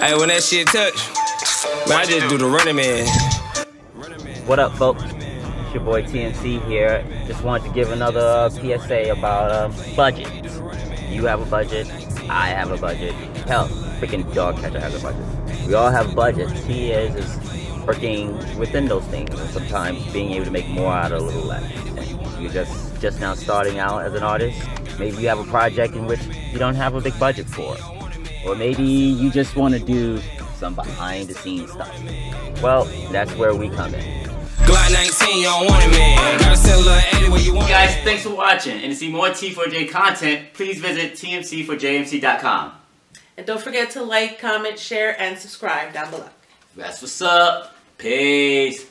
Hey, when that shit touch, man, I just do the running man. What up, folks? It's your boy TMC here. Just wanted to give another uh, PSA about uh, budget. You have a budget. I have a budget. Hell, freaking dog catcher has a budget. We all have budgets. Key is is working within those things, and sometimes being able to make more out of a little less. You're just just now starting out as an artist. Maybe you have a project in which you don't have a big budget for, or maybe you just want to do some behind the scenes stuff. Well, that's where we come in. Glock 19, you don't want it, man. Gotta send a little 80 where you want Guys, thanks for watching. And to see more T4J content, please visit tmc4jmc.com. And don't forget to like, comment, share, and subscribe down below. That's what's up. Peace.